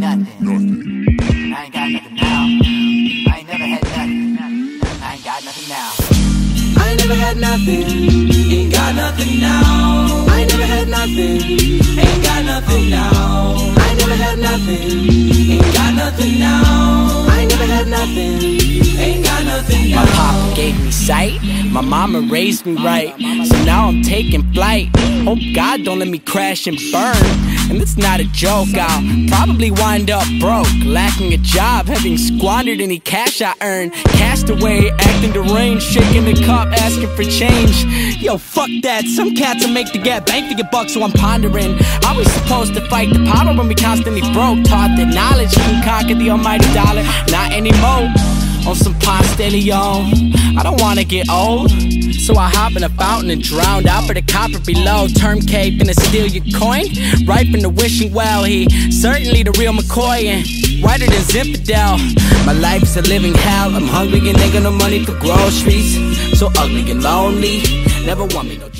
had nothing. nothing. I ain't got nothing now. I ain't never had nothing. I ain't got nothing now. I ain't never had nothing. Ain't got nothing now. I ain't never had nothing. Ain't got nothing now. I ain't never had nothing. Ain't got nothing now. I ain't never had nothing. Ain't got nothing now. My papa gave me sight. My mama raised me right. So now I'm taking flight. Hope God don't let me crash and burn. And it's not a joke, I'll probably wind up broke. Lacking a job, having squandered any cash I earned. Cast away, acting deranged, shaking the cup, asking for change. Yo, fuck that. Some cats will make the get bank to get bucks, so I'm pondering. Are we supposed to fight the power when we constantly broke? Taught that knowledge can conquer the almighty dollar. Not anymore on some Leon. I don't wanna get old, so I hop in a fountain and drowned out for the copper below. Term K, finna steal your coin, right from the wishing well. He certainly the real McCoy and whiter than Zinfandel. My life's a living hell. I'm hungry and ain't got no money for groceries, so ugly and lonely. Never want me no.